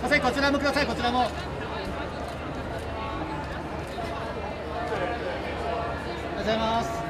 こちらもくださいこちらも。ありがとうございます。